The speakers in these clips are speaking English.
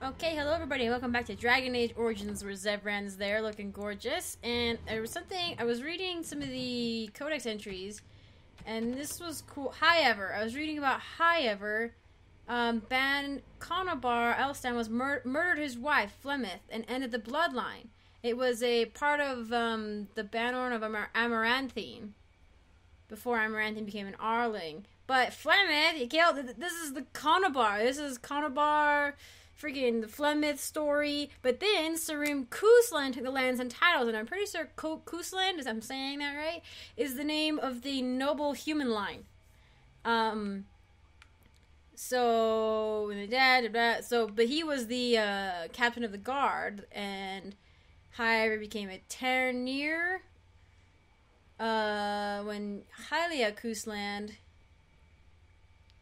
Okay, hello everybody, welcome back to Dragon Age Origins, where Zevran's there, looking gorgeous. And there was something I was reading some of the codex entries, and this was cool. However, I was reading about however, um, Bann Conobar Elstan was mur- murdered his wife Flemeth and ended the bloodline. It was a part of um, the Bannorn of Amar- Amaranthine before Amaranthine became an Arling. But Flemeth, he killed. This is the Conobar. This is Conobar freaking the Flemeth story. But then Sarim Cousland took the lands and titles, and I'm pretty sure Ko- Cousland, if I'm saying that right, is the name of the noble human line. Um. So the dad, so but he was the uh, captain of the guard, and however became a Ternier. Uh, when Hylia Cousland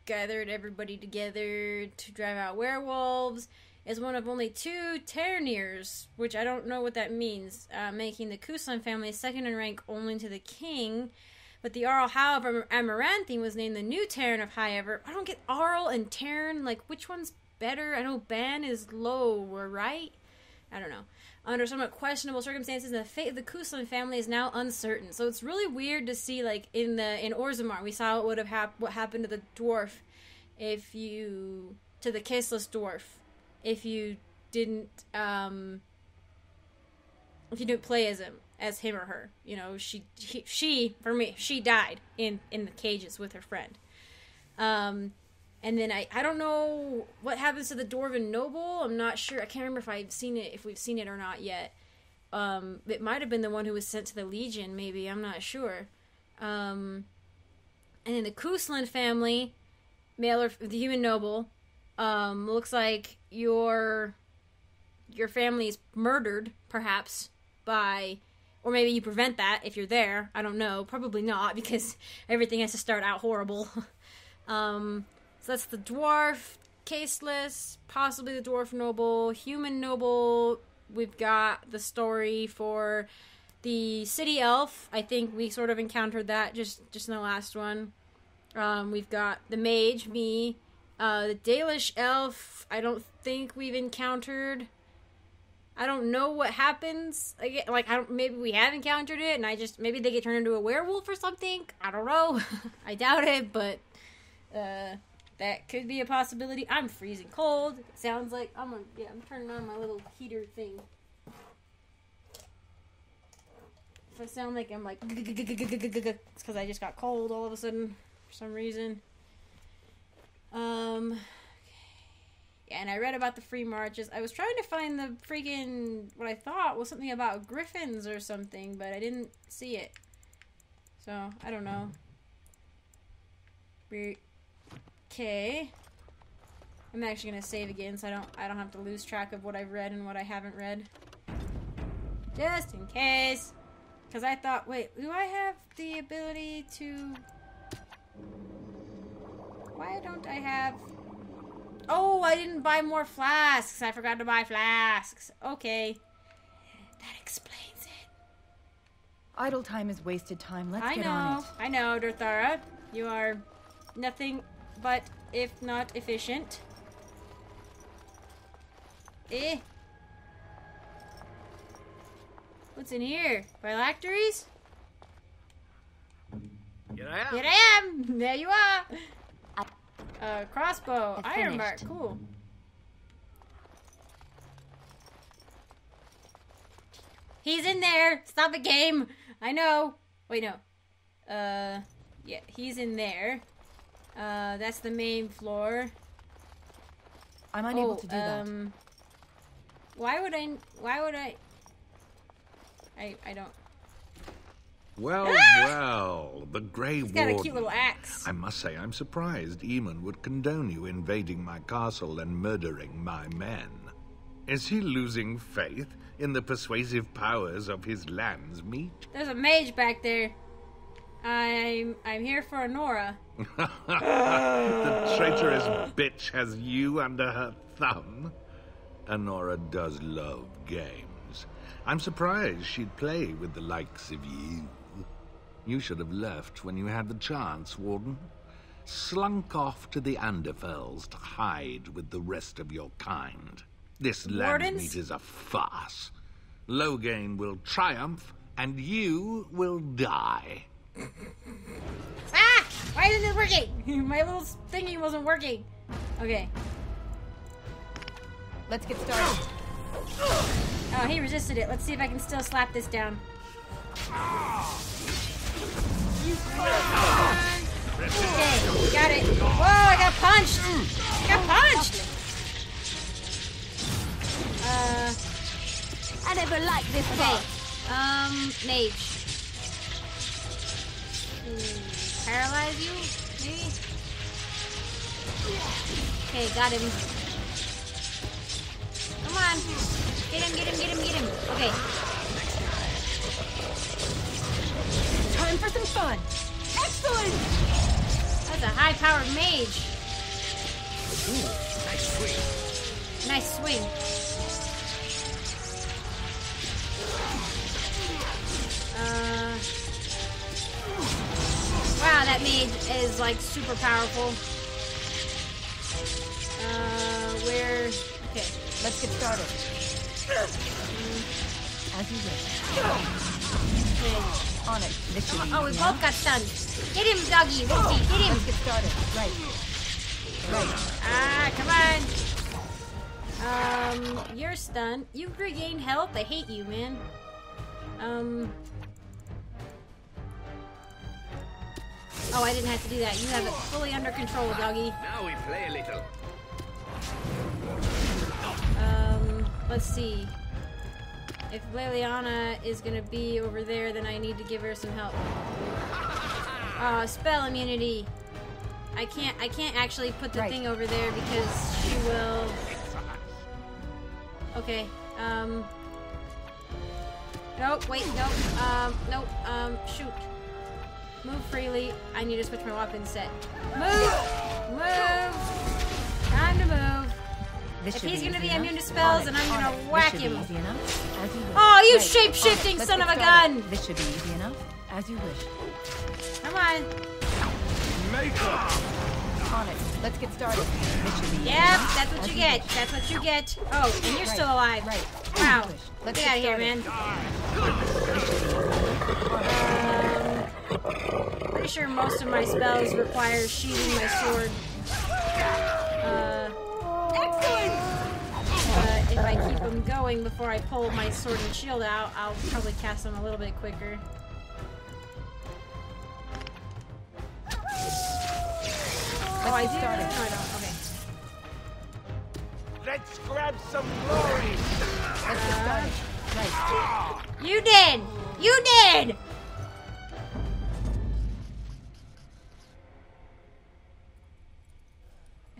gathered everybody together to drive out werewolves is one of only two Terniers, which I don't know what that means, uh, making the Cousland family second in rank only to the king. But the Arl however, Amaranthine was named the new Teyrn of Highever. I don't get Arl and Teyrn, like, which one's better? I know Bann is lower, right? I don't know. Under somewhat questionable circumstances, the fate of the Cousland family is now uncertain. So it's really weird to see, like in the in Orzammar, we saw what would have hap- what happened to the dwarf if you to the caseless dwarf if you didn't um if you didn't play as him as him or her. You know, she he, she for me she died in in the cages with her friend. Um, and then I I don't know what happens to the dwarven noble. I'm not sure. I can't remember if I've seen it if we've seen it or not yet. Um, it might have been the one who was sent to the Legion. Maybe I'm not sure. Um, and then the Cousland family, male or the human noble, um, looks like your your family is murdered, perhaps by, or maybe you prevent that if you're there. I don't know. Probably not because everything has to start out horrible. um, so that's the dwarf, caseless, possibly the dwarf noble, human noble. We've got the story for the city elf. I think we sort of encountered that just just in the last one. Um, we've got the mage, me, uh, the Dalish elf. I don't think we've encountered. I don't know what happens. Like I don't. Maybe we have encountered it, and I just maybe they get turned into a werewolf or something. I don't know. I doubt it, but uh, that could be a possibility. I'm freezing cold. It sounds like I'm gonna, yeah. I'm turning on my little heater thing. If I sound like I'm like it's because I just got cold all of a sudden for some reason. Um, yeah, and I read about the free marches. I was trying to find the freaking what I thought was something about griffins or something, but I didn't see it. So I don't know. Okay. I'm actually gonna save again, so I don't I don't have to lose track of what I've read and what I haven't read. Just in case. Because I thought, wait, do I have the ability to. Why don't I have. Oh, I didn't buy more flasks. I forgot to buy flasks. Okay. That explains it. Idle time is wasted time. Let's I get know. on it. I know, Dorthara. You are nothing but, if not efficient. Eh. What's in here? Phylacteries? Here I am. Here I am! There you are! Uh, crossbow. I've Iron bark. finished. Cool. He's in there! Stop the game! I know! Wait, no. Uh, yeah, he's in there. Uh, that's the main floor. I'm unable oh, to do that. um, Why would I? Why would I? I I don't. Well, well, the Grey He's got a cute little axe. I must say, I'm surprised Eamon would condone you invading my castle and murdering my men. Is he losing faith in the persuasive powers of his Landsmeet? There's a mage back there. I'm I'm here for Anora. the traitorous bitch has you under her thumb. Anora does love games. I'm surprised she'd play with the likes of you. You should have left when you had the chance, Warden. Slunk off to the Anderfells to hide with the rest of your kind. This? Landsmeet is a farce. Loghain will triumph, and you will die. Ah! Why isn't this working? My little thingy wasn't working. Okay. Let's get started. Oh, he resisted it. Let's see if I can still slap this down. Okay, got it. Whoa, I got punched! I got punched! Uh, I never liked this okay. part. Um, mage. Hmm, Paralyze you, maybe? Okay, got him. Come on. Get him, get him, get him, get him. Okay. Time for some fun. Excellent! That's a high powered mage. Nice swing. Nice swing. Uh, wow, that mage is like super powerful. Uh, where? Okay. Let's get started. As you wish. okay. On it. This should Oh, we easy both got stunned. Get him, doggy. Wolfie, get him. Let's get started. Right. Right. Ah, come on. Um, you're stunned. You've regained health. I hate you, man. Um. Oh, I didn't have to do that. You have it fully under control, doggy. Now we play a little. Um, let's see. If Leliana is gonna be over there, then I need to give her some help. Uh, spell immunity. I can't. I can't actually put the Right. thing over there because she will. Okay. Um. Nope. Wait. Nope. Um. Nope. Um. Shoot. Move freely. I need to switch my weapon set. Move. Move. Time to move. This If he's gonna easy be immune to spells, On then I'm gonna it. Whack him. Easy enough. As you oh, wish. Oh, you Right. shape-shifting On son of a gun. This should be easy enough. As you wish. Come on. Make up. On it. Let's get started. This should be Yep, enough. that's what As you get. wish. That's what you get. Oh, and you're Right. still alive. Right. Wow. As you wish. Let's Get get out of here, started. man. Pretty sure most of my spells require sheathing my sword. Uh, Excellent! but if I keep them going before I pull my sword and shield out, I'll probably cast them a little bit quicker. Oh, I do? started. No, I don't. Okay. Let's grab some glory. Started. Right. You did! You did!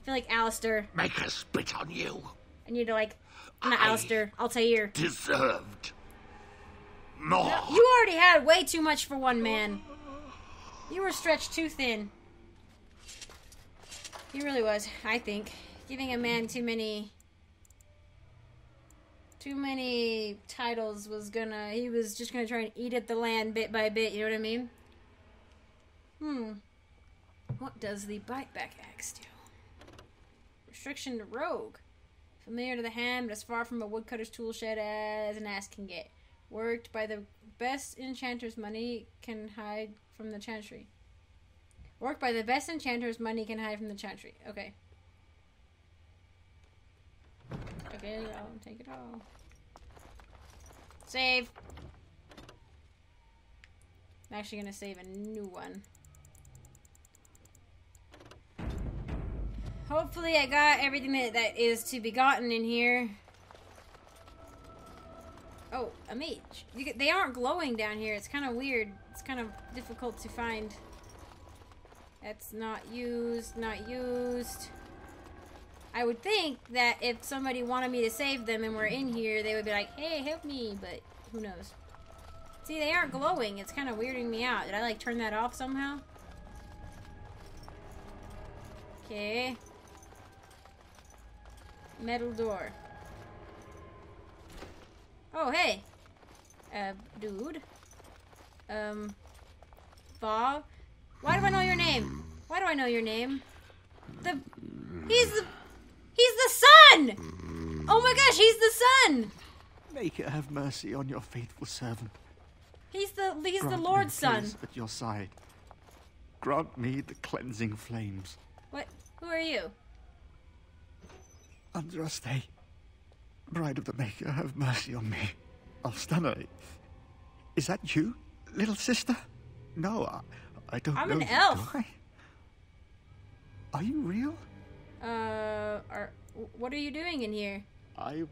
Feel like Alistair. Make us spit on you. I need to like not I- Alistair, Altair. Deserved. More. You already had way too much for one man. You were stretched too thin. He really was, I think. Giving a man too many too many titles was gonna he was just gonna try and eat at the land bit by bit, you know what I mean? Hmm. What does the bite back axe do? Restriction to rogue. Familiar to the hand, but as far from a woodcutter's tool shed as an ass can get. Worked by the best enchanters money can hide from the chantry. Worked by the best enchanters money can hide from the chantry. Okay. Okay, I'll take it all. Save. I'm actually gonna save a new one. Hopefully I got everything that, that is to be gotten in here. Oh, a mage. They aren't glowing down here. It's kind of weird. It's kind of difficult to find. That's not used, not used. I would think that if somebody wanted me to save them and were in here, they would be like, hey, help me, but who knows. See, they aren't glowing. It's kind of weirding me out. Did I, like, turn that off somehow? Okay. Metal door. Oh, hey. Uh, dude. Um, Bob. Why do I know your name? Why do I know your name? The, he's the, he's the son! Oh my gosh, he's the son. Maker have mercy on your faithful servant. He's the he's the Grant me Lord's son. At your side. Grant me the cleansing flames. What? Who are you? Andraste, bride of the Maker, have mercy on me. Alfstanna, is that you, little sister? No, I, I don't know. I'm an elf. Are you real? Uh, are, what are you doing in here? I.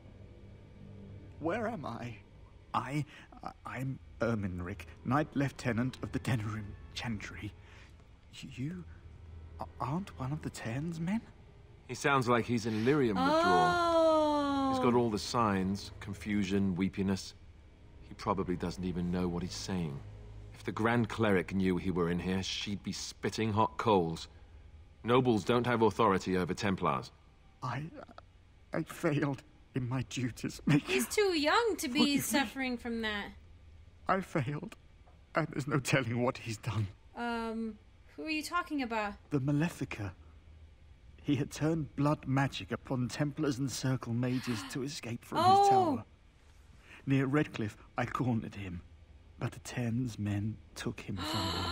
Where am I? I. I'm Irminric, Knight Lieutenant of the Denerim Chantry. You aren't one of the Teyrn's men? He sounds like he's in lyrium withdrawal. Oh. He's got all the signs confusion, weepiness. He probably doesn't even know what he's saying. If the Grand Cleric knew he were in here, she'd be spitting hot coals. Nobles don't have authority over Templars. I. I failed in my duties, Maker. He's too young to be Forgive me. suffering from that. I failed. And there's no telling what he's done. Um, who are you talking about? The Maleficar. He had turned blood magic upon Templars and Circle Mages to escape from Oh. his tower. Near Redcliffe, I cornered him, but the Teyrn's men took him from me.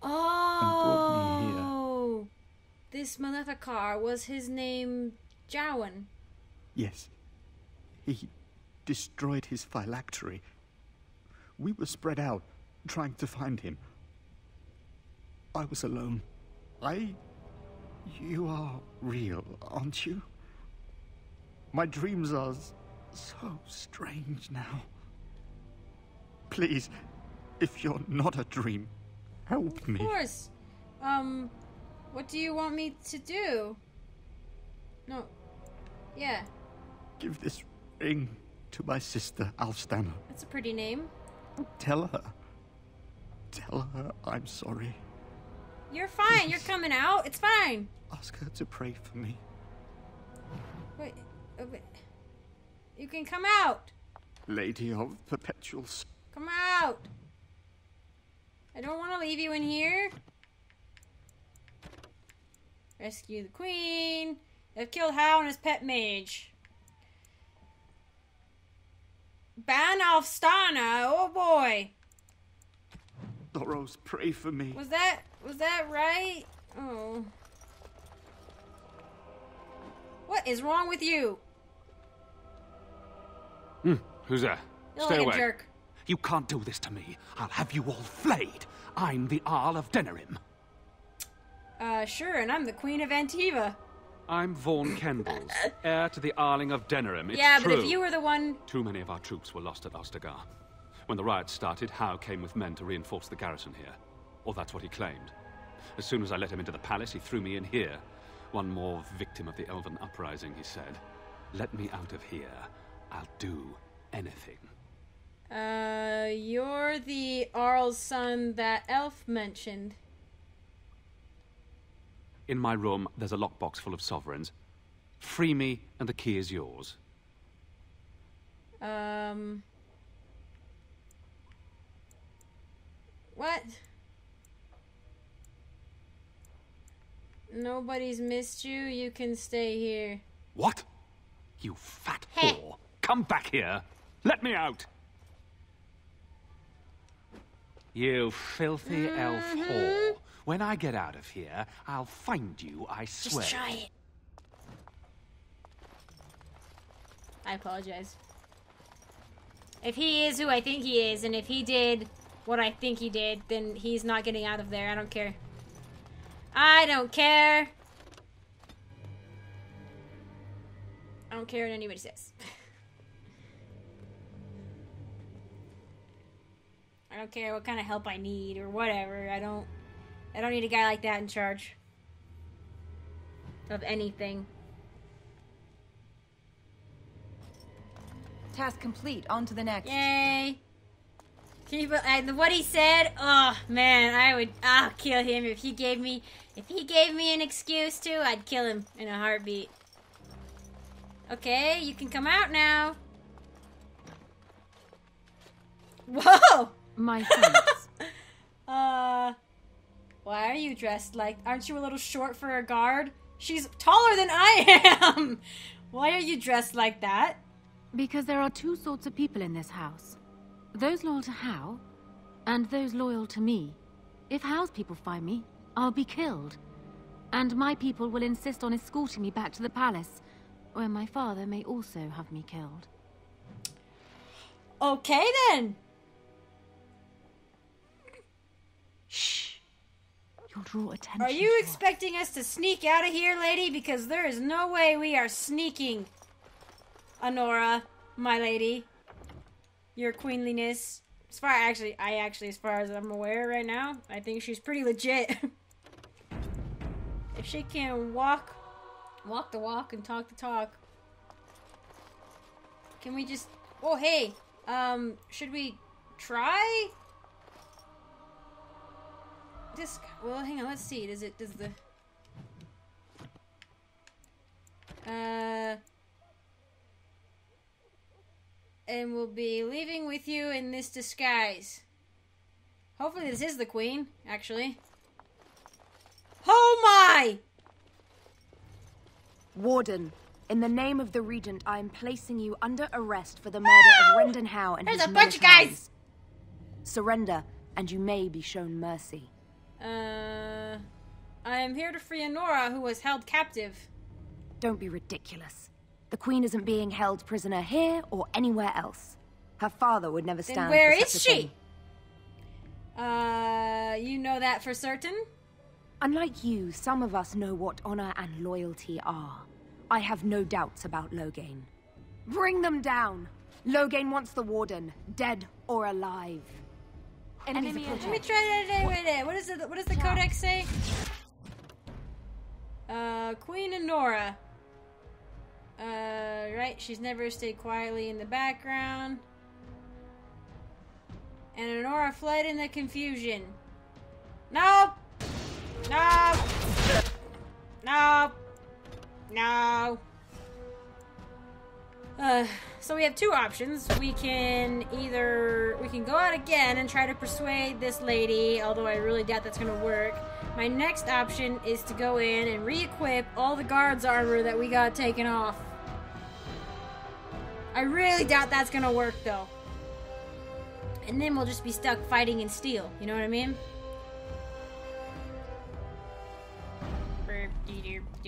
brought me here. Oh, this Maleficar was his name Jowan. Yes. He destroyed his phylactery. We were spread out, trying to find him. I was alone. I. You are real, aren't you? My dreams are so strange now. Please, if you're not a dream, help me. Of course. Um, what do you want me to do? No. Yeah, Give this ring to my sister, Alfstanna. that's a pretty name. Tell her. Tell her I'm sorry. You're fine. You're coming out. It's fine. Ask her to pray for me. Wait, uh, wait. You can come out. Lady of Perpetual S- Come out. I don't want to leave you in here. Rescue the queen. They've killed Howe and his pet mage. Bann Alfstanna. Oh boy. Doros, pray for me. Was that was that right? Oh. What is wrong with you? Hmm. Who's there? You're Stay like away. jerk. You can't do this to me. I'll have you all flayed. I'm the Arl of Denerim. Uh, sure, and I'm the queen of Antiva. I'm Vaughan Kendells, heir to the Arling of Denerim. It's yeah, true. but if you were the one, Too many of our troops were lost at Ostagar. When the riots started, Howe came with men to reinforce the garrison here. Or that's what he claimed. As soon as I let him into the palace, he threw me in here. One more victim of the Elven uprising, he said. Let me out of here. I'll do anything. uh, you're the Arl's son that Elf mentioned. In my room, there's a lockbox full of sovereigns. Free me, and the key is yours. Um. What? Nobody's missed you. You can stay here. What? You fat Heh. whore. Come back here. Let me out. You filthy elf Mm-hmm. whore. When I get out of here, I'll find you, I swear. Just try it. I apologize. If he is who I think he is, and if he did what I think he did, then he's not getting out of there. I don't care. I don't care. I don't care what anybody says. I don't care what kind of help I need or whatever. I don't I don't need a guy like that in charge of anything. Task complete. On to the next. Yay! Can you, and what he said, oh man, I would, I'll kill him if he gave me, if he gave me an excuse to, I'd kill him in a heartbeat. Okay, you can come out now. Whoa! My thanks. Uh, why are you dressed like? Aren't you a little short for a guard? She's taller than I am. Why are you dressed like that? Because there are two sorts of people in this house those loyal to Howe, and those loyal to me. If Howe's people find me, I'll be killed. And my people will insist on escorting me back to the palace, where my father may also have me killed. Okay then. Shh. You'll draw attention. Are you to us. expecting us to sneak out of here, lady? Because there is no way we are sneaking. Anora, my lady, your queenliness. As far actually, I actually, as far as I'm aware right now, I think she's pretty legit. if she can walk, walk the walk and talk the talk, can we just? Oh hey, um, should we try? This well, hang on. Let's see. Does it? Does the? Uh. And we'll be leaving with you in this disguise. Hopefully, this is the queen. Actually. Oh my! Warden, in the name of the Regent, I am placing you under arrest for the murder of Rendon Howe and There's his a bunch of guys! Surrender, and you may be shown mercy. Uh. I am here to free Anora, who was held captive. Don't be ridiculous. The Queen isn't being held prisoner here or anywhere else. Her father would never Then stand where for is she? thing. Uh, you know that for certain? Unlike you, some of us know what honor and loyalty are. I have no doubts about Loghain. Bring them down! Loghain wants the Warden, dead or alive. Enemies Enemy. Let me try that wait, What does it? What does the codex say? Uh, Queen Anora. Uh, right. She's never stayed quietly in the background. And Anora fled in the confusion. No. No. No. No. Uh, so we have two options. We can either we can go out again and try to persuade this lady, although I really doubt that's gonna work. My next option is to go in and re-equip all the guards armor that we got taken off. I really doubt that's gonna work though. And then we'll just be stuck fighting in steel. You know what I mean?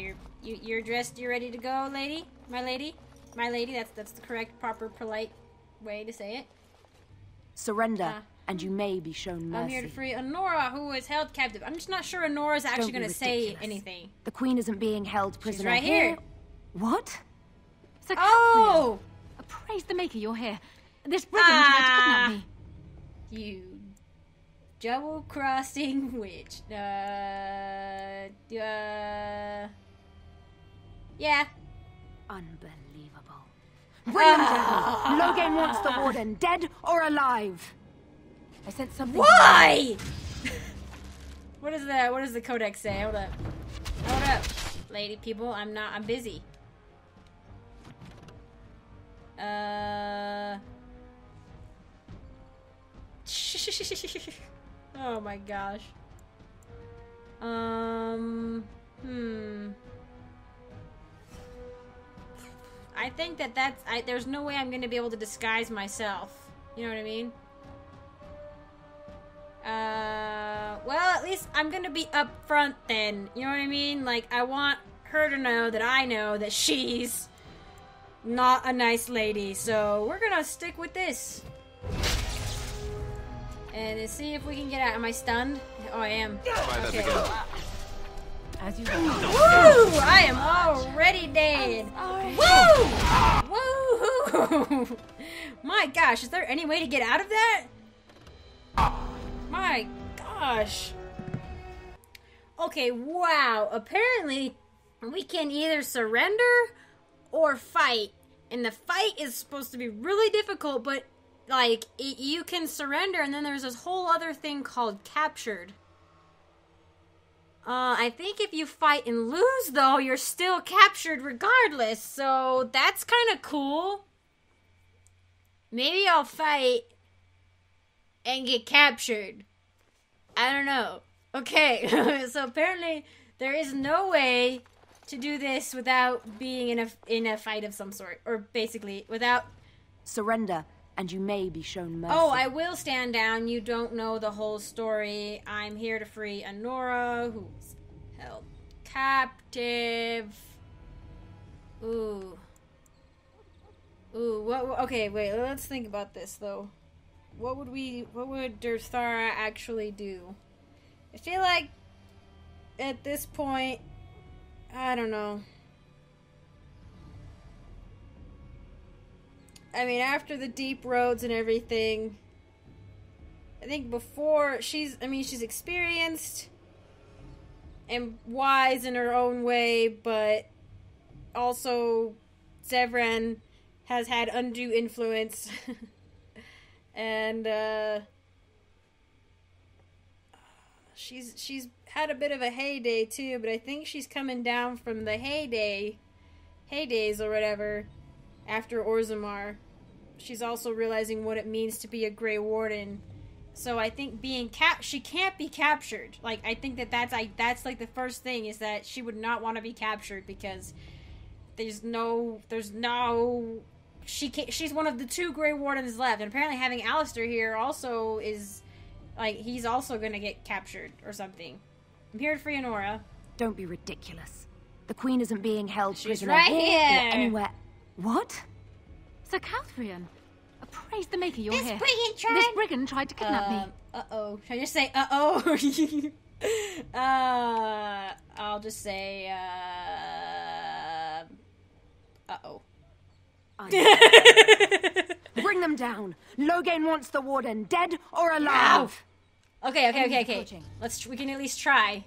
You, you're dressed. You're ready to go, lady. My lady. My lady. That's that's the correct, proper, polite way to say it. Surrender, Ah. and you may be shown mercy. I'm here to free Anora, who is held captive. I'm just not sure Anora's actually going to say anything. The Queen isn't being held prisoner She's right here. What? Sir Oh, praise the Maker, you're here. This brigand tried to Ah. kidnap me. you double crossing witch. Uh, uh, yeah. Unbelievable. Bring them down! Loghain wants the Warden, dead or alive! I sent something. Why? what is the what does the codex say? Hold up. Hold up, lady people. I'm not. I'm busy. Uh. oh my gosh. Um. Hmm. I think that that's. I, there's no way I'm going to be able to disguise myself. You know what I mean? Uh, well, at least I'm gonna be upfront then. You know what I mean? Like, I want her to know that I know that she's not a nice lady. So we're gonna stick with this. And see if we can get out. Am I stunned? Oh, I am. Okay. As you Woo! I am already dead. Woo! Woo! My gosh, is there any way to get out of that? My gosh. Okay, wow. Apparently, we can either surrender or fight. And the fight is supposed to be really difficult, but like it, you can surrender and then there's this whole other thing called captured. Uh, I think if you fight and lose, though, you're still captured regardless. So that's kind of cool. Maybe I'll fight and get captured. I don't know. Okay, so apparently there is no way to do this without being in a in a fight of some sort, or basically without. Surrender, and you may be shown mercy. Oh, I will stand down. You don't know the whole story. I'm here to free Anora, who's held captive. Ooh. Ooh, what? Okay, wait. Let's think about this though. What would we? What would Durthara actually do? I feel like at this point, I don't know. I mean, after the deep roads and everything, I think before she's, I mean, she's experienced and wise in her own way, but also Zevran has had undue influence. and, uh, she's, she's had a bit of a heyday too, but I think she's coming down from the heyday, heydays or whatever after Orzammar. She's also realizing what it means to be a Grey Warden. So I think being cap, she can't be captured. Like I think that that's like that's like the first thing is that she would not want to be captured because there's no there's no she can't, she's one of the two Grey Wardens left, and apparently having Alistair here also is like he's also gonna get captured or something. I'm here to free Anora. Don't be ridiculous. The Queen isn't being held She's prisoner right here or here. anywhere. What? Sir Cauthrien, praise the Maker you're This here. brigand tried- This brigand tried to kidnap me. Uh oh. Should I just say uh oh? uh, I'll just say uh. Uh oh. Bring them down. Loghain wants the Warden, dead or alive. Okay, okay, okay, okay. approaching. Let's. We can at least try.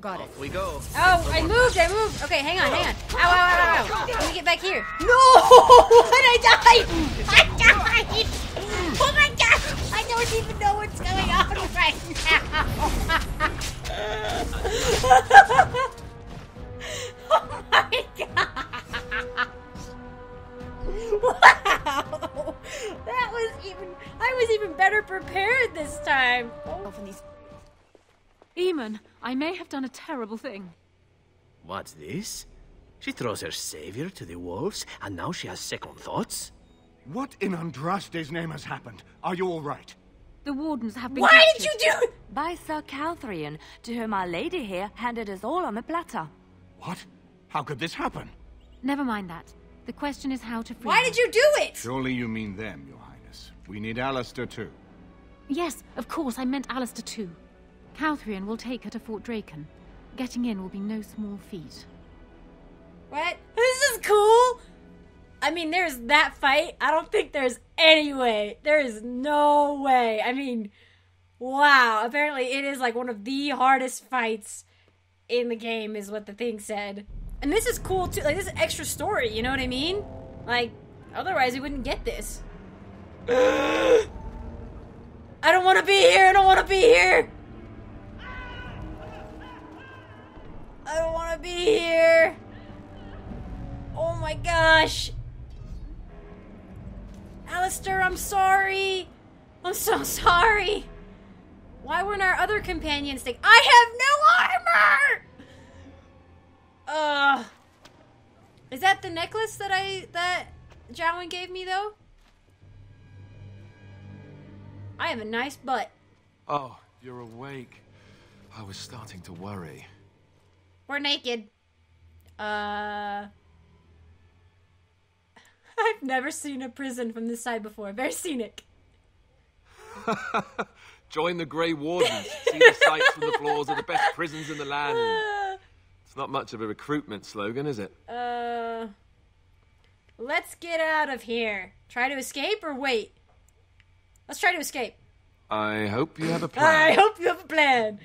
Got it. We go. Oh, I moved. I moved. Okay, hang on, hang on. Ow, ow, ow, ow, back here. No! and I died. I died. Oh my god! I don't even know what's going on right now. oh my god! Wow! That was even. I was even better prepared this time. Oh. Eamon, I may have done a terrible thing. What's this? She throws her savior to the wolves, and now she has second thoughts? What in Andraste's name has happened? Are you all right? The wardens have been Why did you do? It? By Sir Cauthrien, to whom our lady here handed us all on a platter. What? How could this happen? Never mind that. The question is how to free Why her. did you do it? Surely you mean them, Your Highness. We need Alistair too. Yes, of course, I meant Alistair too. Cauthrien will take her to Fort Drakon. Getting in will be no small feat. What? This is cool. I mean, there's that fight. I don't think there's any way. There is no way. I mean, wow. Apparently, it is like one of the hardest fights in the game, is what the thing said. And this is cool too. Like, this is extra story. You know what I mean? Like, otherwise, we wouldn't get this. I don't want to be here. I don't want to be here. I don't want to be here. Oh my gosh. Alistair, I'm sorry. I'm so sorry. Why weren't our other companions take? I have no armor. Ugh. Is that the necklace that I that Jowan gave me though? I have a nice butt. Oh, you're awake. I was starting to worry. We're naked. Uh. I've never seen a prison from this side before. Very scenic. Join the Grey Wardens. See the sights from the floors of the best prisons in the land. It's not much of a recruitment slogan, is it? Uh. Let's get out of here. Try to escape or wait? Let's try to escape. I hope you have a plan. I hope you have a plan.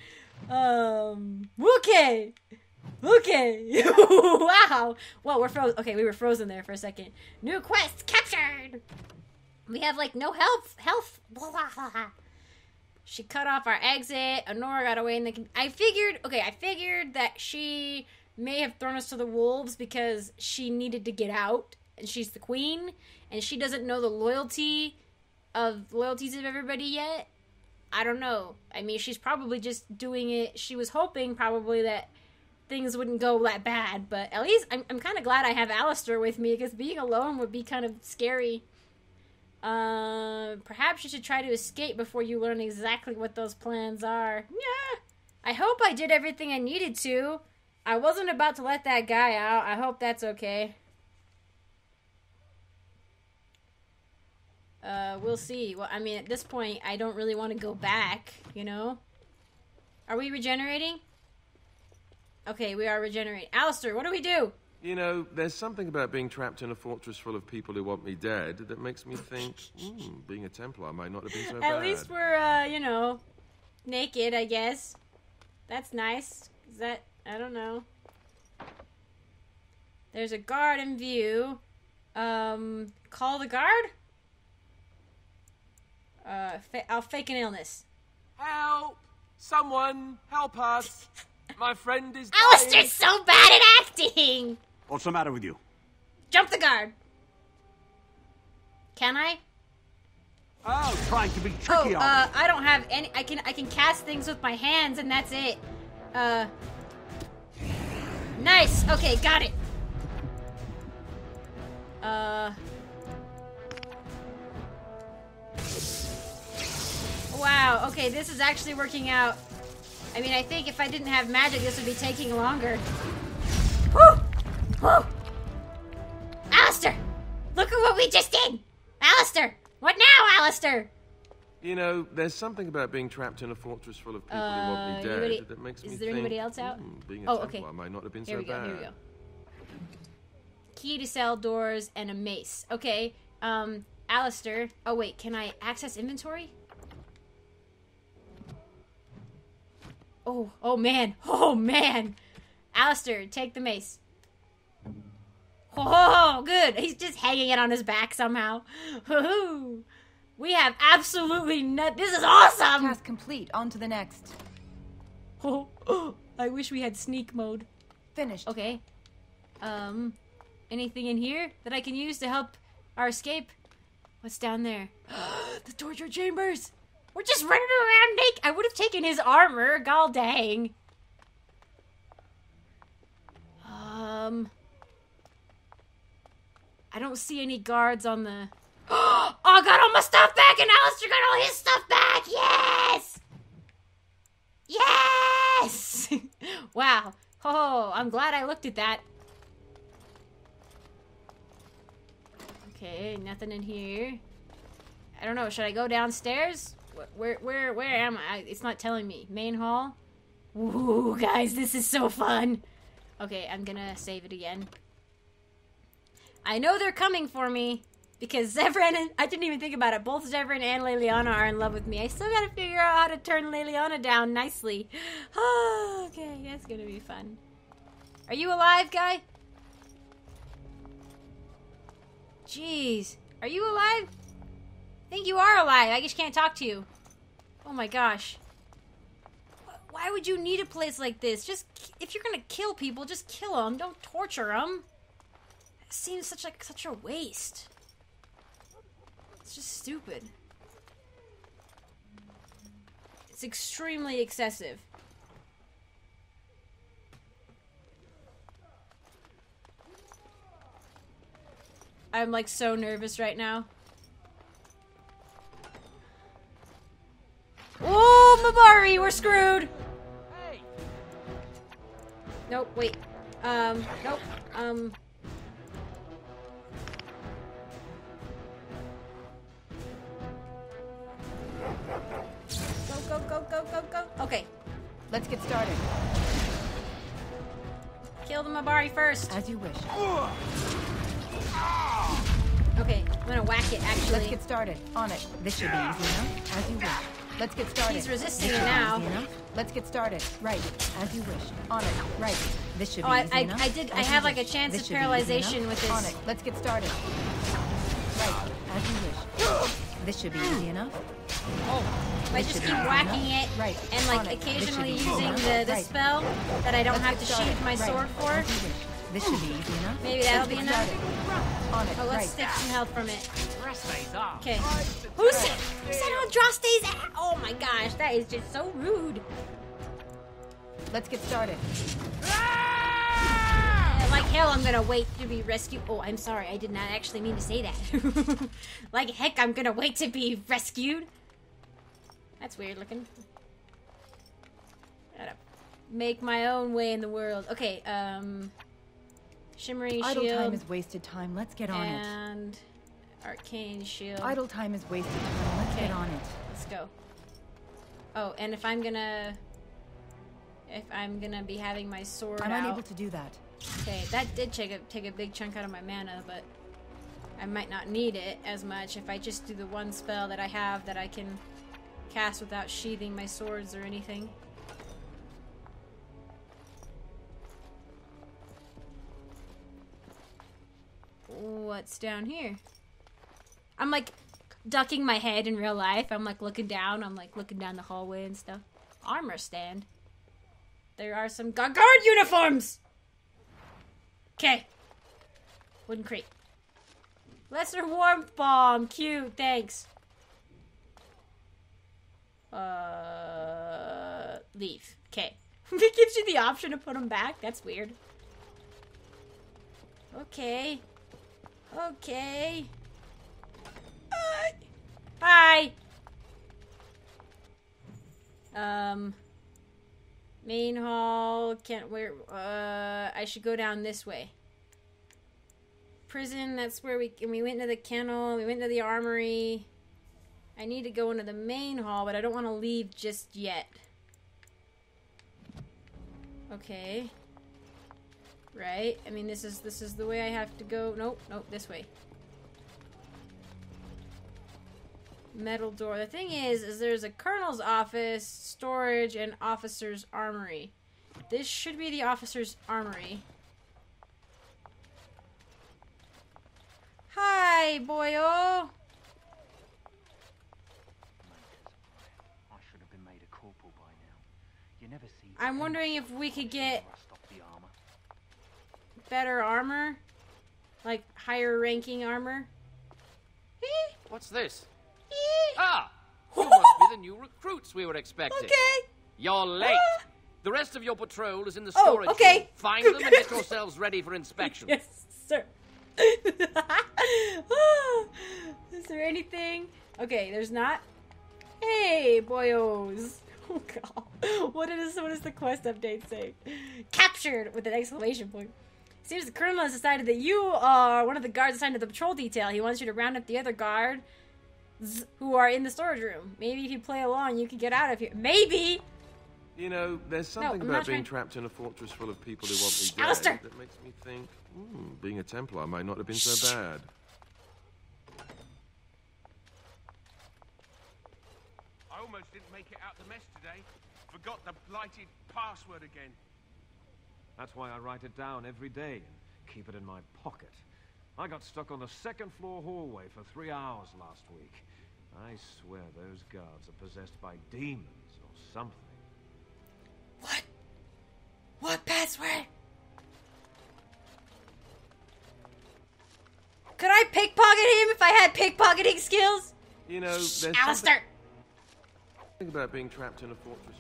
Um. Okay. Okay. wow. Well, we're frozen. Okay, we were frozen there for a second. New quest captured. We have like no health. Health. Blah, blah, blah. She cut off our exit. Anora got away in the. I figured. Okay, I figured that she may have thrown us to the wolves because she needed to get out, and she's the queen, and she doesn't know the loyalty of loyalties of everybody yet. I don't know. I mean, she's probably just doing it. She was hoping probably that things wouldn't go that bad. But at least I'm, I'm kind of glad I have Alistair with me because being alone would be kind of scary. Uh, perhaps you should try to escape before you learn exactly what those plans are. Yeah. I hope I did everything I needed to. I wasn't about to let that guy out. I hope that's okay. Uh, we'll see. Well, I mean, at this point, I don't really want to go back, you know? Are we regenerating? Okay, we are regenerating. Alistair, what do we do? You know, there's something about being trapped in a fortress full of people who want me dead that makes me think, hmm, being a Templar might not have been so At bad. least we're, uh, you know, naked, I guess. That's nice. Is that, I don't know. There's a guard in view. Um, call the guard? Uh, fa- I'll fake an illness. Help! Someone, help us! My friend is Alistair's so bad at acting! What's the matter with you? Jump the guard! Can I? Oh, trying to be Oh, tricky, uh, are I don't have any. I can I can cast things with my hands, and that's it. Uh, nice. Okay, got it. Uh. Wow. Okay, this is actually working out. I mean, I think if I didn't have magic, this would be taking longer. Whew! Whew! Alistair! Look at what we just did! Alistair! What now, Alistair? You know, there's something about being trapped in a fortress full of people who want Uh, me dead anybody- that makes me think... is there anybody else out? "Hmm, being a Oh, okay. might not have been Here so we go, bad. here we go. Key to cell doors and a mace. Okay, um, Alistair. Oh, wait, can I access inventory? Oh, oh man, oh man. Alistair, take the mace. Oh, good. He's just hanging it on his back somehow. Woohoo. We have absolutely no. This is awesome. Task complete. On to the next. Oh, I wish we had sneak mode. Finished. Okay. Um, anything in here that I can use to help our escape? What's down there? the torture chambers. We're just running around naked. I would have taken his armor. Gall dang. Um, I don't see any guards on the. Oh, I got all my stuff back, and Alistair got all his stuff back. Yes. Yes! wow. Oh, I'm glad I looked at that. Okay, nothing in here. I don't know. Should I go downstairs? Wh- Where, where, where am I? It's not telling me. Main hall. Ooh, guys, this is so fun. Okay, I'm gonna save it again. I know they're coming for me because Zevran and I didn't even think about it. Both Zevran and Leliana are in love with me. I still gotta figure out how to turn Leliana down nicely. okay, that's gonna be fun. Are you alive, guy? Jeez, are you alive? Think you are alive. I just can't talk to you. Oh my gosh. Why would you need a place like this? Just if you're gonna kill people, just kill them. Don't torture them. It seems such like such a waste. It's just stupid. It's extremely excessive. I'm like so nervous right now. Mabari, we're screwed. Nope, wait. Um, nope. Um. Go, go, go, go, go, go. Okay, Let's get started. kill the Mabari first. As you wish. Okay, I'm gonna whack it actually. Let's get started. On it. This should be easy enough. As you wish. Let's get started. He's resisting it now. Let's get started. Right. As you wish. On it. Right. This should Oh, be I- easy I-. I did- I As you have, like, a chance This of should be easy paralyzation with this. On it. Let's get started. Right. As you wish. This should be easy enough. Oh, I just keep whacking enough. it Right. and like it. Occasionally using the, the Right. spell that I don't Let's have to sheathe my Right. sword for. As you wish. This should be easy enough. Maybe that'll Let's be enough. Started. On it. Oh, let's right. stick some health from it. Rest off. Okay. Who said, who said Andraste's a- Oh my gosh, that is just so rude. Let's get started. Ah! Like hell, I'm gonna wait to be rescued. Oh, I'm sorry. I did not actually mean to say that. like heck, I'm gonna wait to be rescued. That's weird looking. Gotta make my own way in the world. Okay, um. Shimmering Idle shield. time is wasted time. Let's get on it. and arcane shield. Idle time is wasted time. Let's Okay, get on it. Let's go. Oh, and if I'm gonna, if I'm gonna be having my sword I'm out, unable to do that. Okay, that did take a take a big chunk out of my mana, but I might not need it as much if I just do the one spell that I have that I can cast without sheathing my swords or anything. What's down here? I'm like ducking my head in real life. I'm like looking down. I'm like looking down the hallway and stuff. Armor stand. There are some gu- guard uniforms. Okay. Wooden crate. Lesser warmth bomb. Cute. Thanks. Uh, leave. Okay. it gives you the option to put them back. That's weird. Okay. Okay. Hi. Hi. Um. Main hall. Can't where. Uh, I should go down this way. Prison. That's where we. We went to the kennel. We went to the armory. I need to go into the main hall, but I don't want to leave just yet. Okay. Right. I mean, this is this is the way I have to go. Nope. Nope. This way. Metal door. The thing is, is there's a colonel's office, storage, and officer's armory. This should be the officer's armory. Hi, boyo. I should have been made a corporal by now. You never see. I'm wondering if we could get Rust off the armor. Better armor, like higher ranking armor. What's this? Ah! You must be the new recruits we were expecting. Okay. You're late. The rest of your patrol is in the storage Oh, storage okay. room. Find them and get yourselves ready for inspection. Yes, sir. Is there anything? Okay, there's not. Hey, boyos. Oh god. What is what is the quest update say? Captured with an exclamation point. Seems the colonel has decided that you are one of the guards assigned to the patrol detail. He wants you to round up the other guards who are in the storage room. Maybe if you play along, you can get out of here. Maybe. You know, there's something I'm about being trying- trapped in a fortress full of people who want me dead Alistair! that makes me think, hmm, being a Templar might not have been so bad. I almost didn't make it out the mess today. Forgot the blighted password again. That's why I write it down every day and keep it in my pocket. I got stuck on the second floor hallway for three hours last week. I swear those guards are possessed by demons or something. What What password? Could I pickpocket him if I had pickpocketing skills? You know, there's Alistair! something about being trapped in a fortress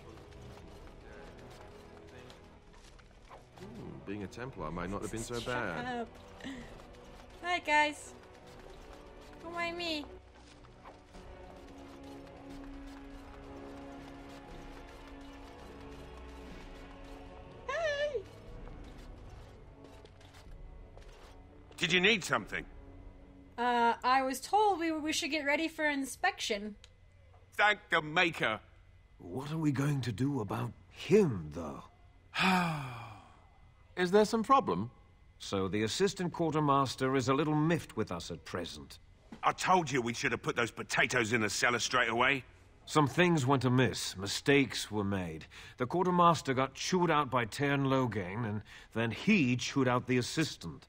being a Templar might not have been so bad. Up. Hi, guys. Don't mind me. Hey! Did you need something? Uh, I was told we, we should get ready for inspection. Thank the Maker. What are we going to do about him, though? Is there some problem? So the assistant quartermaster is a little miffed with us at present. I told you we should have put those potatoes in the cellar straight away. Some things went amiss. Mistakes were made. The quartermaster got chewed out by Teyrn Loghain, and then he chewed out the assistant.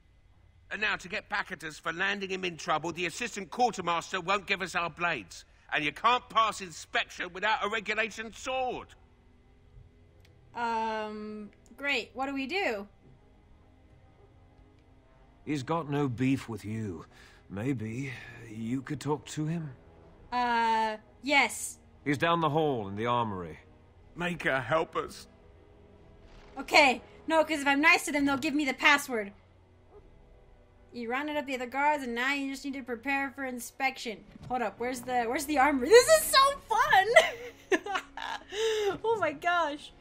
And now to get back at us for landing him in trouble, the assistant quartermaster won't give us our blades. And you can't pass inspection without a regulation sword. Um, great. What do we do? He's got no beef with you. Maybe you could talk to him? Uh, yes. He's down the hall in the armory. Maker, help us. Okay, No, because if I'm nice to them, they'll give me the password. You rounded up the other guards, and now you just need to prepare for inspection. Hold up, where's the where's the armory? This is so fun! oh my gosh.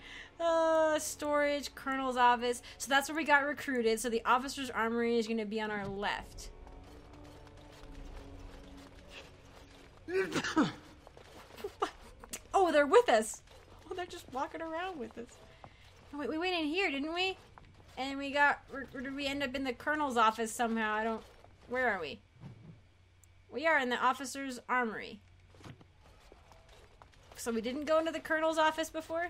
Storage, colonel's office. So that's where we got recruited. So the officer's armory is going to be on our left. oh, they're with us. Oh, they're just walking around with us. Oh, wait, we went in here, didn't we? And we got. Or did we end up in the colonel's office somehow? I don't. Where are we? We are in the officer's armory. So we didn't go into the colonel's office before?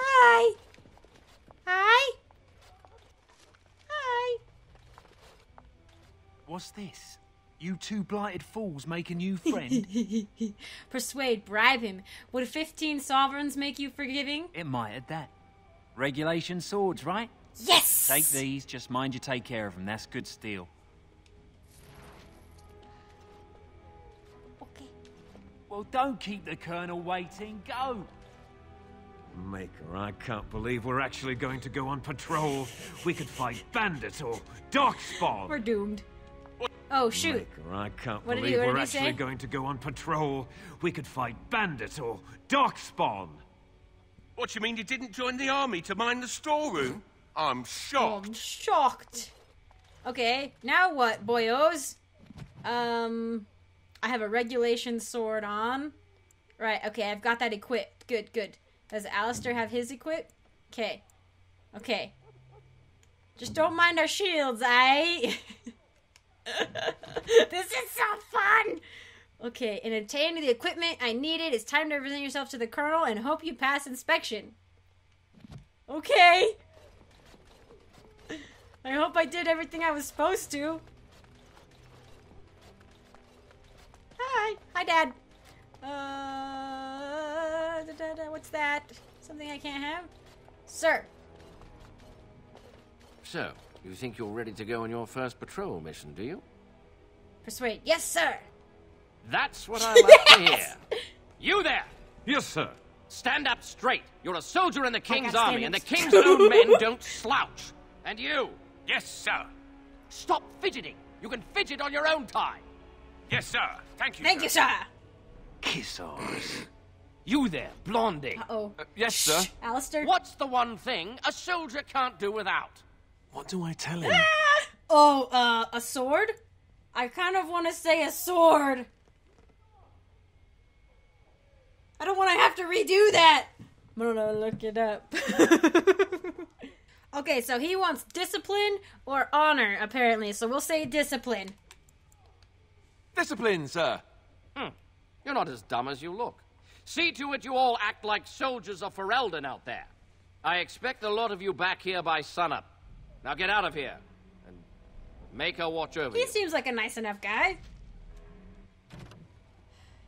Hi! Hi! Hi! What's this? You two blighted fools make a new friend? Persuade, bribe him. Would 15 sovereigns make you forgiving? it might at that. Regulation swords, right? Yes! Take these, just mind you take care of them. That's good steel. Okay. Well, don't keep the Colonel waiting. Go! Maker, I can't believe we're actually going to go on patrol. We could fight bandits or darkspawn. We're doomed. Oh, shoot. Maker, I can't What did he- believe we're actually say? going to go on patrol. We could fight bandits or darkspawn. What, you mean you didn't join the army to mine the storeroom? I'm shocked. I'm shocked. Okay, now what, boyos? Um, I have a regulation sword on. Right, okay, I've got that equipped. Good, good. Does Alistair have his equipped? Okay. Okay. Just don't mind our shields, eh? this is so fun! Okay, and obtain the equipment I needed. It's time to present yourself to the colonel and hope you pass inspection. Okay. I hope I did everything I was supposed to. Hi. Hi, Dad. Uh, da, da, da, what's that? Something I can't have? Sir. So, you think you're ready to go on your first patrol mission, do you? Persuade. Yes, sir. That's what I like to hear. You there! Yes, sir. Stand up straight. You're a soldier in the King's army, and the King's own men don't slouch. And you! Yes, sir. Stop fidgeting. You can fidget on your own time. Yes, sir. Thank you. Thank you, sir. Kiss ours. You there, Blondie. Uh-oh. yes, sir. Alistair. What's the one thing a soldier can't do without? What do I tell him? Oh, uh, a sword? I kind of want to say a sword. I don't want to have to redo that. I'm gonna look it up. okay, so he wants discipline or honor, apparently. So we'll say discipline. Discipline, sir. Hmm. You're not as dumb as you look. See to it you all act like soldiers of Ferelden out there. I expect a lot of you back here by sunup. Now get out of here and make her watch over He you. seems like a nice enough guy.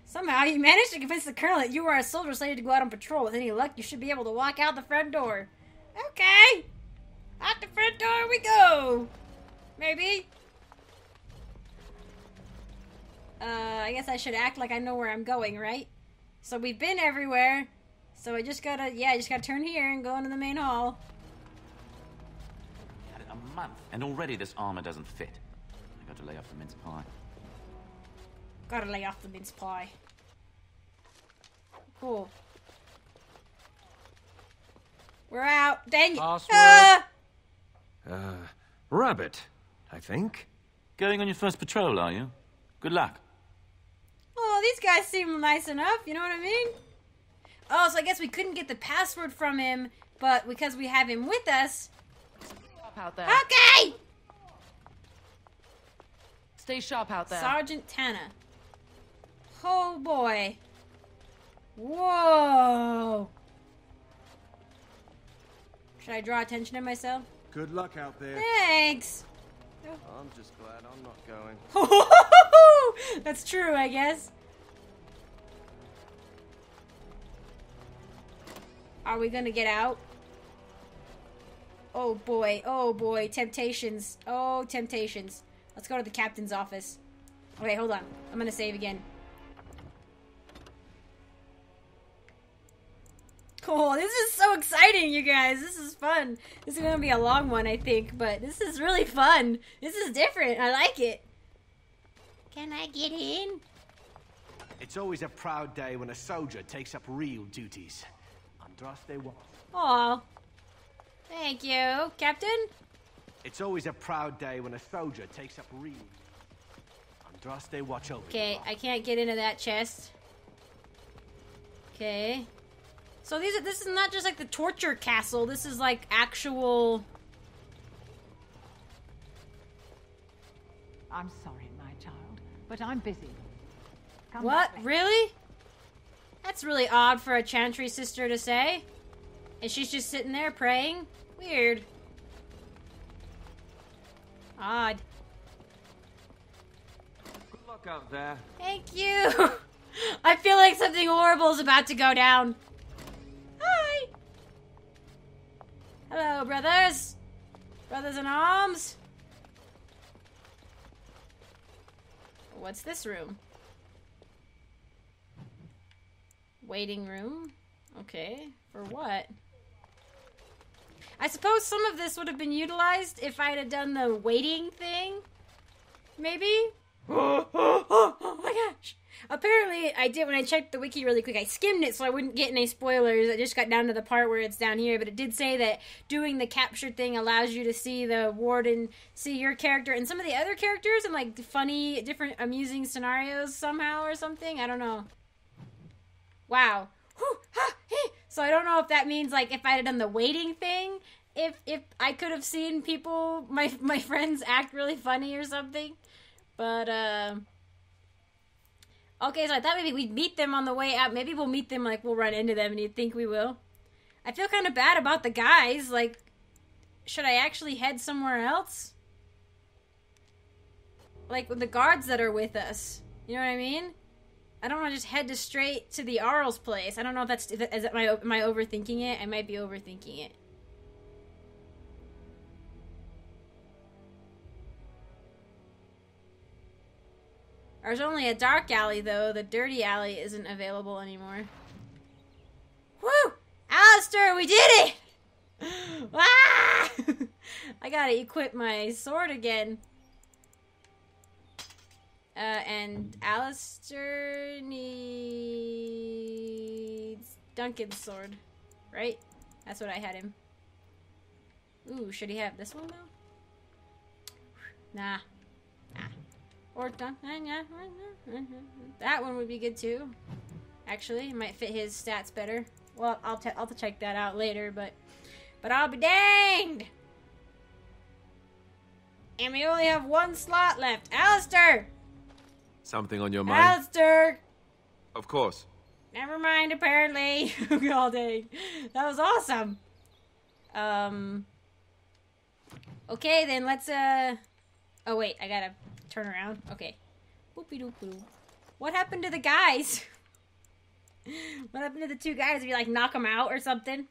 Somehow you managed to convince the colonel that you are a soldier slated to go out on patrol. With any luck, you should be able to walk out the front door. Okay. Out the front door we go. Maybe. Uh, I guess I should act like I know where I'm going, right? So we've been everywhere. So I just gotta, yeah, I just gotta turn here and go into the main hall. Had it a month, and already this armor doesn't fit. I got to lay off the mince pie. Gotta lay off the mince pie. Cool. We're out. Dang it. Password. Ah! Uh, rabbit, I think. Going on your first patrol, are you? Good luck. Oh, these guys seem nice enough. You know what I mean? Oh, so I guess we couldn't get the password from him, but because we have him with us. Out there. Okay! Stay sharp out there. Sergeant Tana. Oh boy. Whoa. Should I draw attention to myself? Good luck out there. Thanks. I'm just glad I'm not going. That's true, I guess. Are we gonna get out? Oh boy, oh boy, temptations. Oh, temptations. Let's go to the captain's office. Okay, hold on. I'm gonna save again. Oh, this is so exciting, you guys. This is fun. This is going to be a long one, I think, but this is really fun. This is different. I like it. Can I get in? It's always a proud day when a soldier takes up real duties. Andraste was. Aw. Thank you, Captain. It's always a proud day when a soldier takes up real. Andraste, watch over. Okay, I can't get into that chest. Okay. So these are, this is not just like the torture castle. This is like actual. I'm sorry, my child, but I'm busy. Come What? back. Really? That's really odd for a Chantry sister to say. And she's just sitting there praying? Weird. Odd. Good luck out there. Thank you. I feel like something horrible is about to go down. Hello, brothers. Brothers in arms. What's this room? Waiting room? Okay. For what? I suppose some of this would have been utilized if I'd have done the waiting thing. Maybe? oh, my gosh. Apparently, I did when I checked the wiki really quick. I skimmed it so I wouldn't get any spoilers. I just got down to the part where it's down here, but it did say that doing the capture thing allows you to see the warden, see your character, and some of the other characters in like funny, different, amusing scenarios somehow or something. I don't know. Wow. So I don't know if that means like if I had done the waiting thing, if if I could have seen people, my my friends act really funny or something. But uh Okay, so I thought maybe we'd meet them on the way out. Maybe we'll meet them like we'll run into them and you think we will. I feel kind of bad about the guys. Like should I actually head somewhere else? Like the guards that are with us. You know what I mean? I don't want to just head to straight to the Arl's place. I don't know if that's is it my I overthinking it? I might be overthinking it. There's only a dark alley though. The dirty alley isn't available anymore. Woo! Alistair, we did it! Ah! I gotta equip my sword again. Uh, and Alistair needs Duncan's sword, right? That's what I had him. Ooh, should he have this one though? Nah. Nah. Or Dun- that one would be good too. Actually, it might fit his stats better. Well, I'll t- I'll check that out later, but but I'll be danged. And we only have one slot left. Alistair! Something on your mind? Alistair! Of course. Never mind, apparently. All day. That was awesome. Um. Okay, then let's, uh. Oh, wait, I gotta turn around. Okay. Boopy doop doo. What happened to the guys? what happened to the two guys? Did you, like, knock them out or something?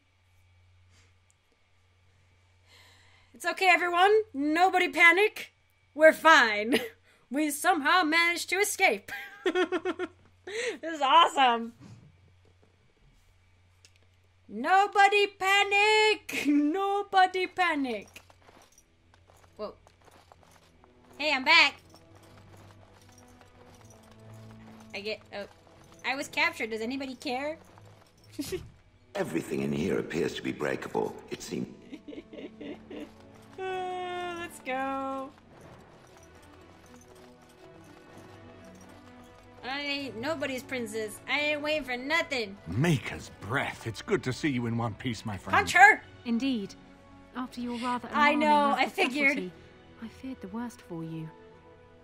It's okay, everyone. Nobody panic. We're fine. We somehow managed to escape. this is awesome. Nobody panic! Nobody panic! Whoa. Hey, I'm back! I get. Oh. I was captured. Does anybody care? Everything in here appears to be breakable. It seems. Uh, let's go. I ain't nobody's princess. I ain't waiting for nothing. Maker's breath. It's good to see you in one piece, my friend. Punch her! Indeed. After your rather I alarming know, lack I figured. subtlety, I feared the worst for you.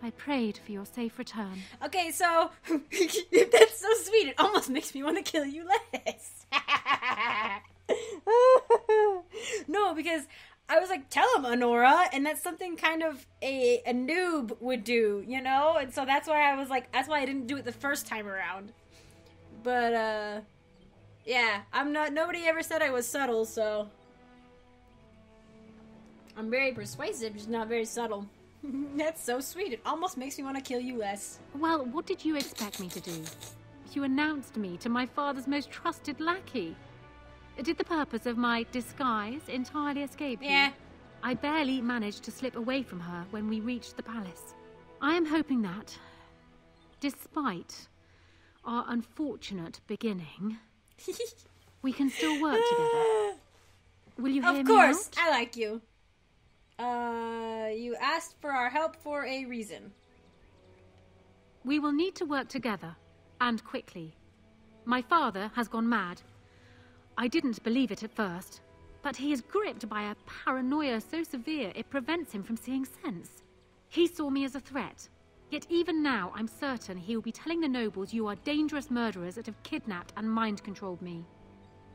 I prayed for your safe return. Okay, so that's so sweet. It almost makes me want to kill you less. no, because I was like, tell him, Anora, and that's something kind of a, a noob would do, you know? And so that's why I was like, that's why I didn't do it the first time around. But, uh, yeah, I'm not, nobody ever said I was subtle, so. I'm very persuasive, just not very subtle. that's so sweet. It almost makes me want to kill you less. Well, what did you expect me to do? You announced me to my father's most trusted lackey. Did the purpose of my disguise entirely escape you? Yeah. I barely managed to slip away from her when we reached the palace. I am hoping that, despite our unfortunate beginning, we can still work together. Will you hear Of me course, out? I like you. Uh, you asked for our help for a reason. We will need to work together, and quickly. My father has gone mad. I didn't believe it at first, but he is gripped by a paranoia so severe it prevents him from seeing sense. He saw me as a threat. Yet even now, I'm certain he will be telling the nobles you are dangerous murderers that have kidnapped and mind controlled me.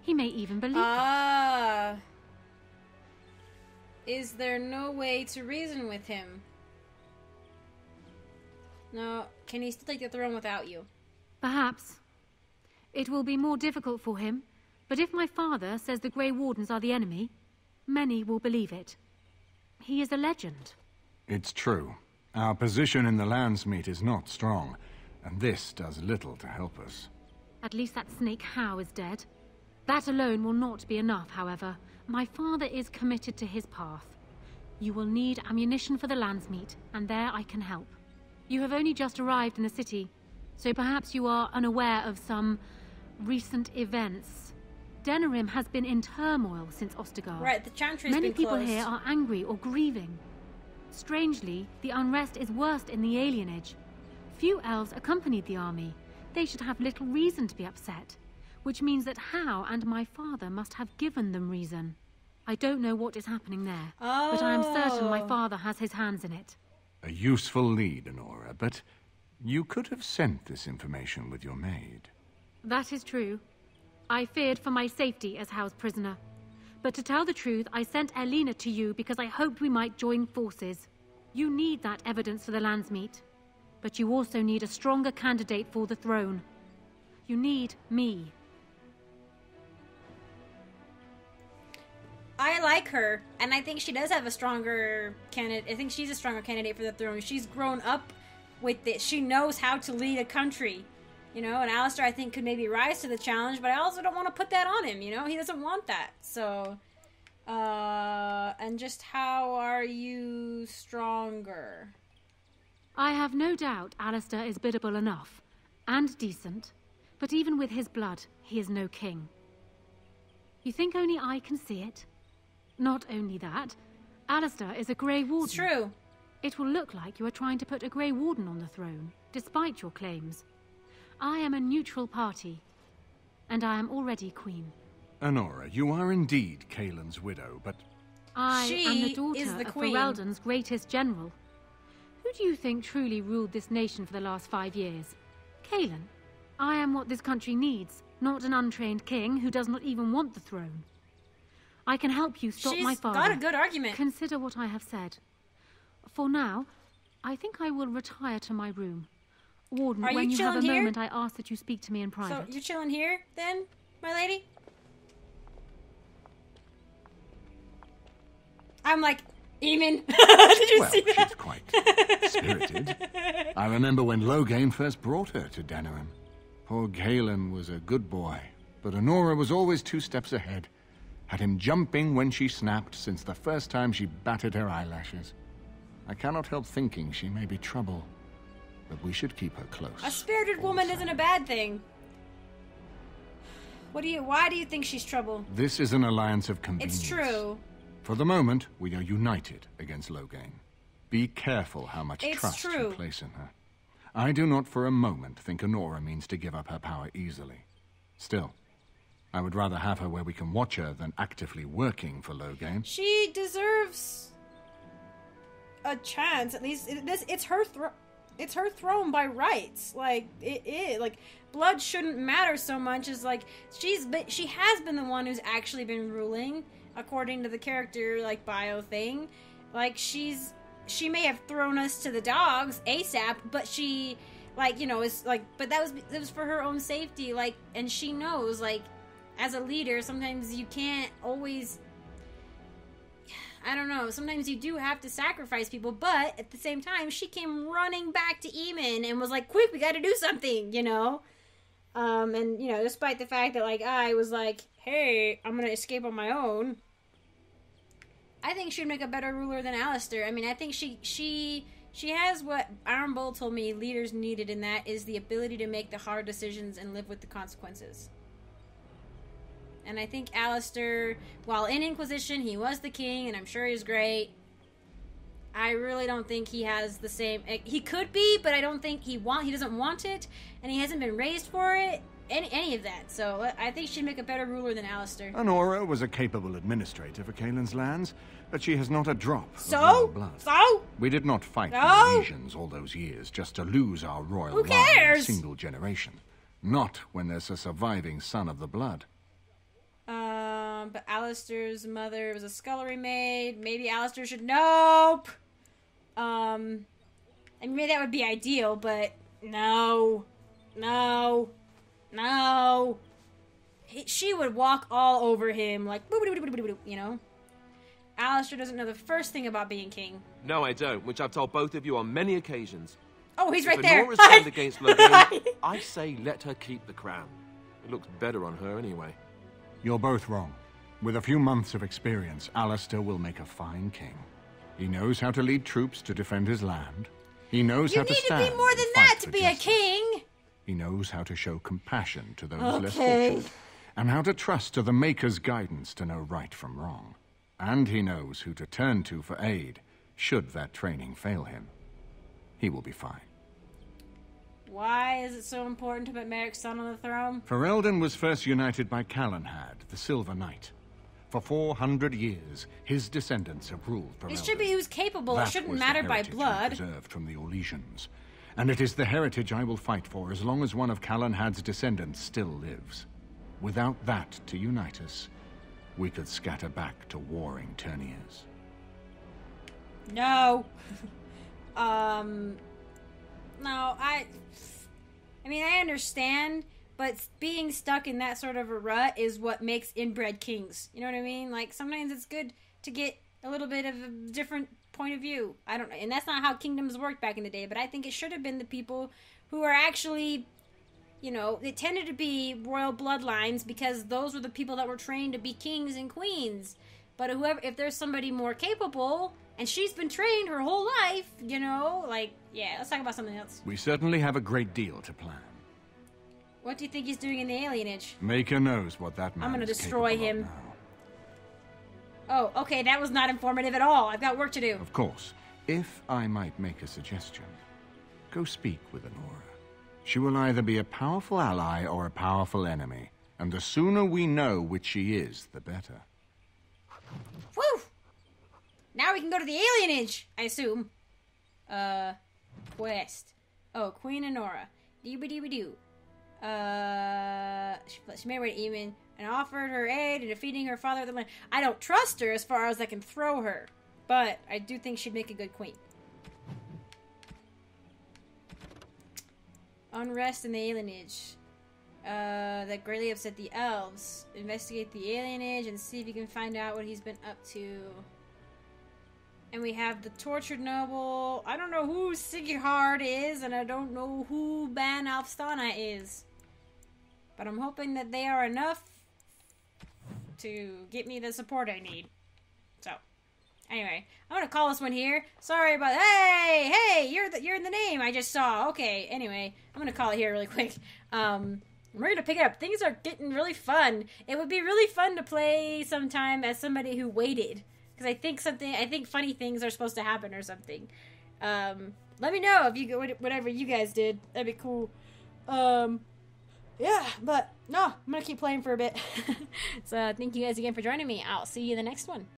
He may even believe. Ah. Is there no way to reason with him? No. Can he still take the throne without you? Perhaps. It will be more difficult for him, but if my father says the Grey Wardens are the enemy, many will believe it. He is a legend. It's true. Our position in the Landsmeet is not strong, and this does little to help us. At least that snake Howe is dead. That alone will not be enough, however. My father is committed to his path. You will need ammunition for the Landsmeet, and there I can help. You have only just arrived in the city, so perhaps you are unaware of some recent events. Denerim has been in turmoil since Ostagar. Right, the Chantry's Many people closed. here are angry or grieving. Strangely, the unrest is worst in the alienage. Few elves accompanied the army. They should have little reason to be upset, which means that Howe and my father must have given them reason. I don't know what is happening there, but I am certain my Oh. father has his hands in it. A useful lead, Anora, but you could have sent this information with your maid. That is true. I feared for my safety as Howe's prisoner. But to tell the truth, I sent Erlina to you because I hoped we might join forces. You need that evidence for the Landsmeet. But you also need a stronger candidate for the throne. You need me. I like her, and I think she does have a stronger candidate. I think she's a stronger candidate for the throne. She's grown up with it. She knows how to lead a country, you know. And Alistair, I think, could maybe rise to the challenge, but I also don't want to put that on him. You know, he doesn't want that. So, uh, and just how are you stronger? I have no doubt Alistair is biddable enough, and decent, but even with his blood, he is no king. You think only I can see it? Not only that, Alistair is a Grey Warden. It's true. It will look like you are trying to put a Grey Warden on the throne, despite your claims. I am a neutral party, and I am already queen. Anora, you are indeed Cailan's widow, but I She am the daughter is the of. Ferelden's greatest general. Who do you think truly ruled this nation for the last five years? Cailan. I am what this country needs, not an untrained king who does not even want the throne. I can help you stop She's my father. got a good argument. Consider what I have said. For now, I think I will retire to my room. Warden, Are when you, have a here? moment, I ask that you speak to me in private. So you're chilling here, then, my lady? I'm like, Eamon. Did you well, see that? she's quite spirited. I remember when Loghain first brought her to Denerim. Poor Cailan was a good boy, but Anora was always two steps ahead. Had him jumping when she snapped since the first time she batted her eyelashes. I cannot help thinking she may be trouble, but we should keep her close. A spirited woman isn't a bad thing. What do you? Why do you think she's trouble? This is an alliance of convenience. It's true. For the moment, we are united against Loghain. Be careful how much It's trust true. you place in her. I do not for a moment think Anora means to give up her power easily. Still, I would rather have her where we can watch her than actively working for Loghain. She deserves a chance. At least it, this, it's her. It's her throne by rights. Like it is. Like blood shouldn't matter so much as like she's been. She has been the one who's actually been ruling according to the character like bio thing. Like she's she may have thrown us to the dogs ASAP, but she like you know is like but that was it was for her own safety. Like and she knows like as a leader sometimes you can't always I don't know. Sometimes you do have to sacrifice people, but at the same time, she came running back to Eamon and was like, "Quick, we got to do something," you know. Um, and you know, despite the fact that like I was like, "Hey, I'm gonna escape on my own," I think she'd make a better ruler than Alistair. I mean, I think she she she has what Iron Bull told me leaders needed, and that is the ability to make the hard decisions and live with the consequences. And I think Alistair, while in Inquisition, he was the king, and I'm sure he's great. I really don't think he has the same. eh, He could be, but I don't think he want. He doesn't want it, and he hasn't been raised for it. Any any of that. So uh, I think she'd make a better ruler than Alistair. Anora was a capable administrator for Cailan's lands, but she has not a drop of So? royal blood. So? We did not fight No? the Orlesians all those years just to lose our royal Who line in a single generation. Not when there's a surviving son of the blood. Um, but Alistair's mother was a scullery maid. Maybe Alistair should. Nope. Um, I mean, maybe that would be ideal, but no, no, no. He, she would walk all over him like, you know. Alistair doesn't know the first thing about being king. No, I don't, which I've told both of you on many occasions. Oh, he's right if there. Anora's turned against Loghain, I say let her keep the crown. It looks better on her anyway. You're both wrong. With a few months of experience, Alistair will make a fine king. He knows how to lead troops to defend his land. He knows You how to stand. You need to be more than that to be a king. He knows how to show compassion to those less fortunate, and how to trust to the Maker's guidance to know right from wrong. And he knows who to turn to for aid, should that training fail him. He will be fine. Why is it so important to put Maric's son on the throne? Ferelden was first united by Calenhad, the Silver Knight. For 400 years, his descendants have ruled Ferelden. It should be who's capable. That it shouldn't matter by blood. preserved from the Orlesians. And it is the heritage I will fight for as long as one of Calenhad's descendants still lives. Without that to unite us, we could scatter back to warring teyrnirs. No. um. No, I. I mean, I understand, but being stuck in that sort of a rut is what makes inbred kings. You know what I mean? Like sometimes it's good to get a little bit of a different point of view. I don't know, and that's not how kingdoms worked back in the day. But I think it should have been the people who are actually you know, it tended to be royal bloodlines because those were the people that were trained to be kings and queens. But whoever, if there's somebody more capable and she's been trained her whole life, you know, like, yeah, let's talk about something else. We certainly have a great deal to plan. What do you think he's doing in the alienage? Maker knows what that man I'm gonna destroy him. Oh, okay, that was not informative at all. I've got work to do. Of course, if I might make a suggestion, go speak with Anora. She will either be a powerful ally or a powerful enemy, and the sooner we know which she is, the better. Now we can go to the alienage, I assume. Uh, quest. Oh, Queen Anora. Doo-ba-doo-ba-doo. Uh, she, she to Eamon and offered her aid in defeating her father the land. I don't trust her as far as I can throw her, but I do think she'd make a good queen. Unrest in the alienage. Uh, that greatly upset the elves. Investigate the alienage and see if you can find out what he's been up to. And we have the tortured noble. I don't know who Sigurd is, and I don't know who Bann Alfstanna is. But I'm hoping that they are enough to get me the support I need. So, anyway, I'm gonna call this one here. Sorry about. Hey, hey, you're the you're in the name I just saw. Okay, anyway, I'm gonna call it here really quick. Um, we're gonna pick it up. Things are getting really fun. It would be really fun to play sometime as somebody who waited because I think something. I think funny things are supposed to happen or something. Um, let me know if you whatever you guys did. That'd be cool. Um, yeah, but no, I'm gonna keep playing for a bit. so thank you guys again for joining me. I'll see you in the next one.